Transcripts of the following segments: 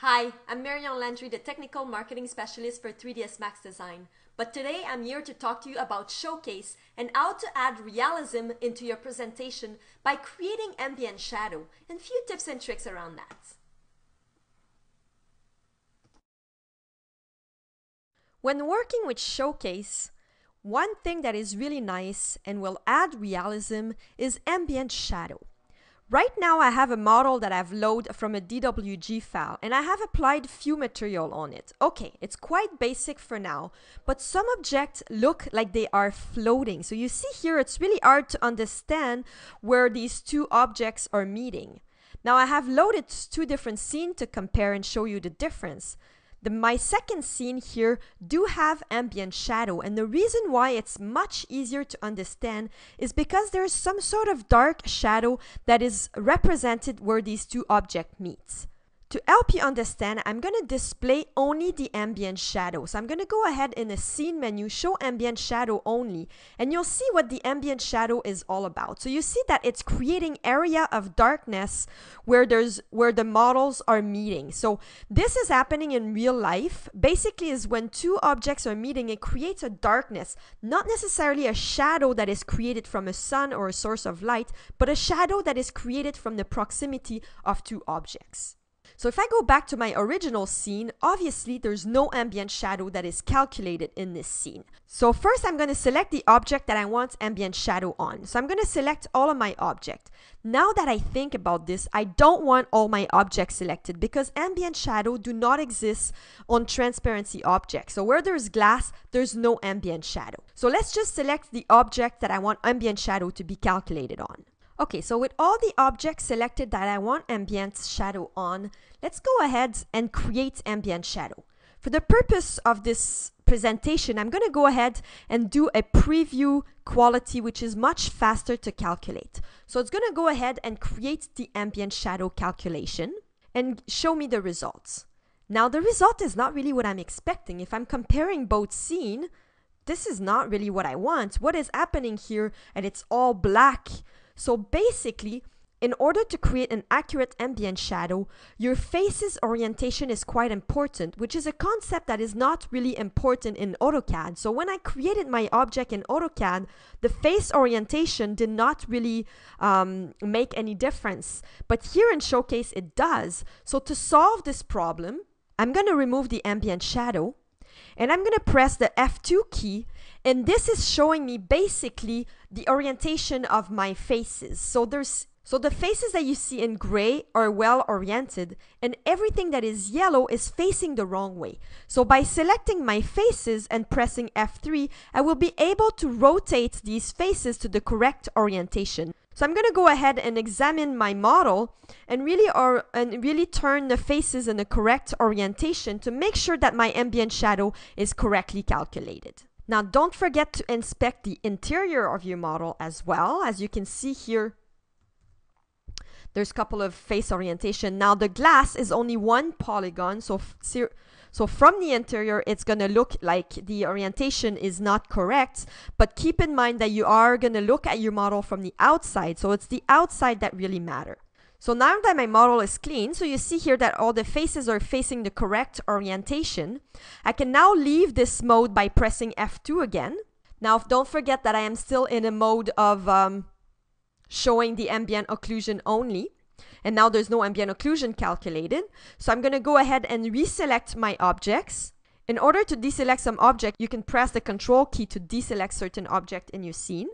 Hi, I'm Marion Landry, the Technical Marketing Specialist for 3ds Max Design. But today I'm here to talk to you about Showcase and how to add realism into your presentation by creating ambient shadow and few tips and tricks around that. When working with Showcase, one thing that is really nice and will add realism is ambient shadow. Right now I have a model that I've loaded from a DWG file and I have applied few material on it. Okay, it's quite basic for now, but some objects look like they are floating. So you see here it's really hard to understand where these two objects are meeting. Now I have loaded two different scenes to compare and show you the difference. The, my second scene here do have ambient shadow and the reason why it's much easier to understand is because there's some sort of dark shadow that is represented where these two objects meet. To help you understand, I'm going to display only the ambient shadow. So I'm going to go ahead in the scene menu, show ambient shadow only, and you'll see what the ambient shadow is all about. So you see that it's creating area of darkness where there's where the models are meeting. So this is happening in real life. Basically is when two objects are meeting, it creates a darkness, not necessarily a shadow that is created from a sun or a source of light, but a shadow that is created from the proximity of two objects. So if I go back to my original scene, obviously there's no ambient shadow that is calculated in this scene. So first I'm going to select the object that I want ambient shadow on. So I'm going to select all of my object. Now that I think about this, I don't want all my objects selected because ambient shadow do not exist on transparency objects. So where there's glass, there's no ambient shadow. So let's just select the object that I want ambient shadow to be calculated on. Okay, so with all the objects selected that I want ambient shadow on, let's go ahead and create ambient shadow. For the purpose of this presentation, I'm going to go ahead and do a preview quality, which is much faster to calculate. So it's going to go ahead and create the ambient shadow calculation and show me the results. Now, the result is not really what I'm expecting. If I'm comparing both scene, this is not really what I want. What is happening here, and it's all black, so basically, in order to create an accurate ambient shadow, your face's orientation is quite important, which is a concept that is not really important in AutoCAD. So when I created my object in AutoCAD, the face orientation did not really um, make any difference. But here in Showcase, it does. So to solve this problem, I'm going to remove the ambient shadow and I'm going to press the F2 key and this is showing me basically the orientation of my faces. So there's so the faces that you see in gray are well oriented and everything that is yellow is facing the wrong way. So by selecting my faces and pressing F3, I will be able to rotate these faces to the correct orientation. So I'm going to go ahead and examine my model and really or and really turn the faces in the correct orientation to make sure that my ambient shadow is correctly calculated. Now don't forget to inspect the interior of your model as well. As you can see here, there's a couple of face orientation. Now the glass is only one polygon, so so from the interior, it's going to look like the orientation is not correct, but keep in mind that you are going to look at your model from the outside. So it's the outside that really matter. So now that my model is clean, so you see here that all the faces are facing the correct orientation, I can now leave this mode by pressing F2 again. Now don't forget that I am still in a mode of um, showing the ambient occlusion only. And now there's no ambient occlusion calculated. So I'm going to go ahead and reselect my objects. In order to deselect some object, you can press the control key to deselect certain object in your scene.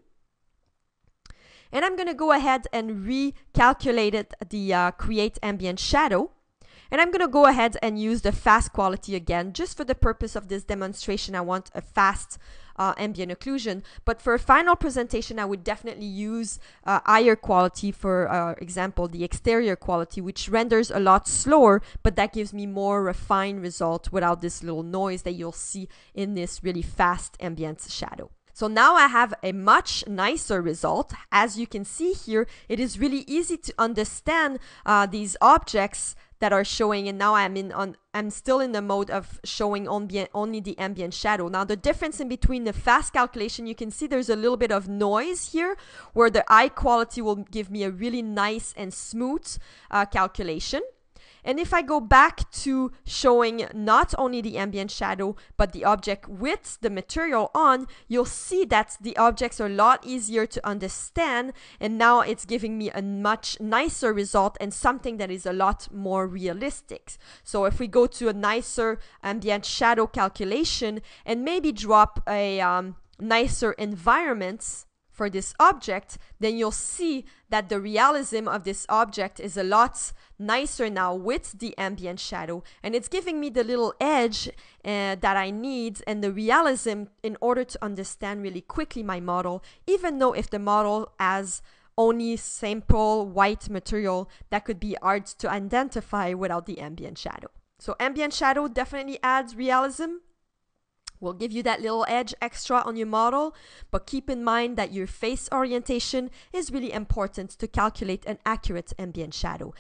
And I'm going to go ahead and recalculate the uh, create ambient shadow. And I'm going to go ahead and use the fast quality again, just for the purpose of this demonstration. I want a fast uh, ambient occlusion. But for a final presentation, I would definitely use uh, higher quality, for uh, example, the exterior quality, which renders a lot slower, but that gives me more refined result without this little noise that you'll see in this really fast ambient shadow. So now I have a much nicer result. As you can see here, it is really easy to understand uh, these objects that are showing and now I'm in on I'm still in the mode of showing ambient, only the ambient shadow. Now the difference in between the fast calculation, you can see there's a little bit of noise here where the high quality will give me a really nice and smooth uh, calculation. And if I go back to showing not only the ambient shadow, but the object with the material on, you'll see that the objects are a lot easier to understand. And now it's giving me a much nicer result and something that is a lot more realistic. So if we go to a nicer ambient shadow calculation and maybe drop a um, nicer environment, for this object, then you'll see that the realism of this object is a lot nicer now with the ambient shadow and it's giving me the little edge uh, that I need and the realism in order to understand really quickly my model even though if the model has only simple white material that could be hard to identify without the ambient shadow. So ambient shadow definitely adds realism will give you that little edge extra on your model, but keep in mind that your face orientation is really important to calculate an accurate ambient shadow.